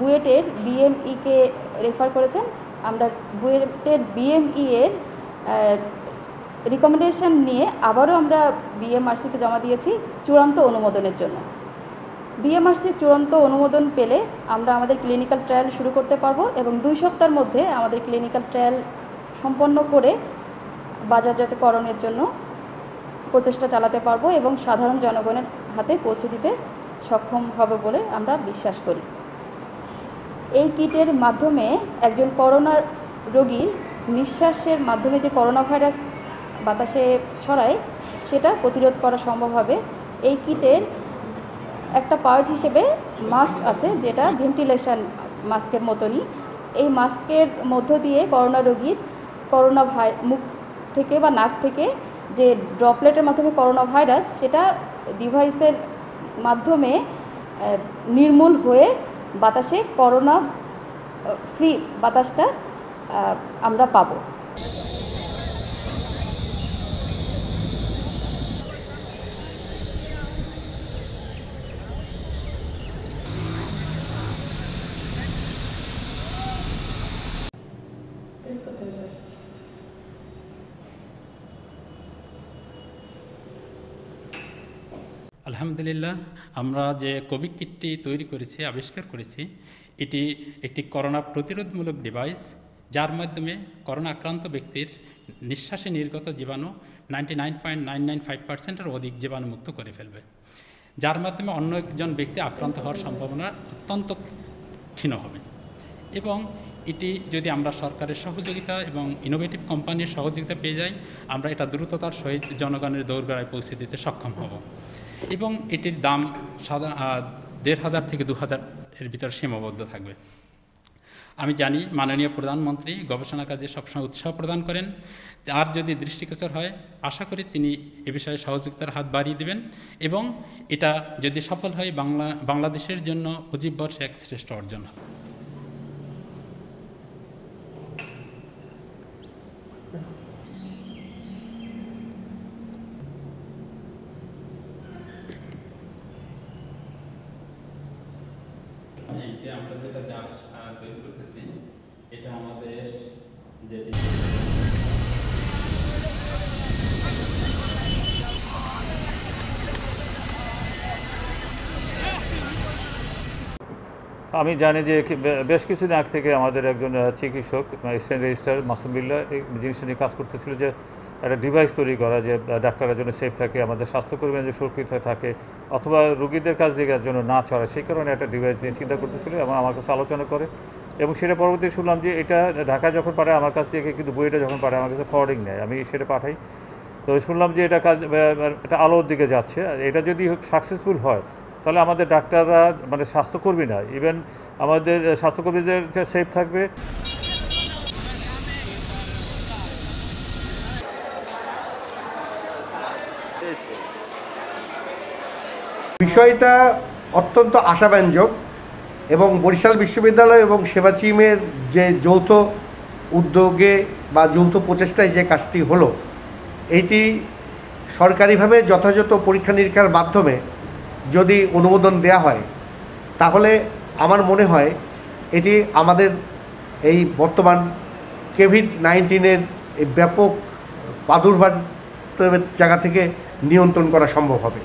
বুয়েটের বিএমইকে রেফার করেছেন? আমরা বুয়েটের বিএমই এর রিকমেন্ডেশন নিয়ে আবারও আমরা বিএমআরসিতে জমা দিয়েছি চূড়ান্ত অনুমোদনের জন্য। বিএমআরসির চূড়ান্ত অনুমোদন পেলে আমরা আমাদের ক্লিনিক্যাল ট্রায়াল শুরু করতে পারব এবং দুই সপ্তাহের মধ্যে আমাদের ক্লিনিক্যাল ট্রায়াল সম্পন্ন করে বাজারজাতকরণের জন্য প্রচেষ্টা চালাতে পারব এবং সাধারণ জনগণের হাতে পৌঁছে দিতে সক্ষম হবে বলে আমরা বিশ্বাস করি। এই কিটের মাধ্যমে একজন করোনা রোগীর নিঃশ্বাসের মাধ্যমে যে করোনা ভাইরাস বাতাসে ছড়ায়, সেটা প্রতিরোধ করা সম্ভব হবে। এই কিটের একটা পার্ট হিসেবে মাস্ক আছে, যেটা ভেন্টিলেশন মাস্কের মতনই। এই মাস্কের মধ্য দিয়ে করোনা রোগীর করোনা ভাই, মুখ থেকে বা নাক থেকে যে ড্রপলেটের মাধ্যমে করোনা ভাইরাস, সেটা ডিভাইসের মাধ্যমে নির্মূল হয়ে বাতাসে করোনা ফ্রি বাতাসটা আমরা পাবো। আলহামদুলিল্লাহ, আমরা যে কোভিড কিটটি তৈরি করেছি, আবিষ্কার করেছি, এটি একটি করোনা প্রতিরোধমূলক ডিভাইস যার মাধ্যমে করোনা আক্রান্ত ব্যক্তির নিঃশ্বাসে নির্গত জীবাণু ninety nine point nine nine five পার্সেন্টের অধিক জীবাণুমুক্ত করে ফেলবে, যার মাধ্যমে অন্য একজন ব্যক্তি আক্রান্ত হওয়ার সম্ভাবনা অত্যন্ত ক্ষীণ হবে। এবং এটি যদি আমরা সরকারের সহযোগিতা এবং ইনোভেটিভ কোম্পানির সহযোগিতা পেয়ে যাই, আমরা এটা দ্রুততার সহিত জনগণের দৌড়গড়ায় পৌঁছে দিতে সক্ষম হব। এবং এটির দাম সাধারণ দেড় হাজার থেকে দু হাজার এর ভিতরে সীমাবদ্ধ থাকবে। আমি জানি মাননীয় প্রধানমন্ত্রী গবেষণা কাজে সবসময় উৎসাহ প্রদান করেন। আর যদি দৃষ্টিগোচর হয়, আশা করি তিনি এ বিষয়ে সহযোগিতার হাত বাড়িয়ে দেবেন এবং এটা যদি সফল হয়, বাংলা, বাংলাদেশের জন্য অজীব বর্ষে এক শ্রেষ্ঠ অর্জন হবে এই যে আমরা যেটা জার তৈরি করতেছি এটা আমাদের যেটি আমি জানি যে বেশ কিছুদিন আগ থেকে আমাদের একজন চিকিৎসক স্ট্যান্ড রেজিস্টার মাসুম বিল্লাহ এই জিনিসটা নিয়ে কাজ করতেছিল যে একটা ডিভাইস তৈরি করা, যে ডাক্তাররা যেন সেফ থাকে, আমাদের স্বাস্থ্যকর্মীরা যে সুরক্ষিত থাকে, অথবা রুগীদের কাছ থেকে যেন না ছড়ায়, সেই কারণে একটা ডিভাইস নিয়ে চিন্তা করতেছিল এবং আমার কাছে আলোচনা করে। এবং সেটা পরবর্তী শুনলাম যে এটা ঢাকা যখন পাঠায়, আমার কাছ থেকে কিন্তু বইটা যখন পাঠায়, আমার কাছে ফরওয়ার্ডিং নেয়, আমি সেটা পাঠাই। তো শুনলাম যে এটা কাজ এটা আলোর দিকে যাচ্ছে এটা যদি সাকসেসফুল হয় তাহলে আমাদের ডাক্তাররা মানে স্বাস্থ্যকর্মী না ইভেন আমাদের স্বাস্থ্যকর্মীদের সেফ থাকবে। বিষয়টা অত্যন্ত আশাব্যঞ্জক এবং বরিশাল বিশ্ববিদ্যালয় এবং সেবা চিমের যে যৌথ উদ্যোগে বা যৌথ প্রচেষ্টায় যে কাজটি হলো, এটি সরকারিভাবে যথাযথ পরীক্ষা নিরীক্ষার মাধ্যমে যদি অনুমোদন দেয়া হয়, তাহলে আমার মনে হয় এটি আমাদের এই বর্তমান কোভিড নাইন্টিনের ব্যাপক প্রাদুর্ভাব জায়গা থেকে নিয়ন্ত্রণ করা সম্ভব হবে।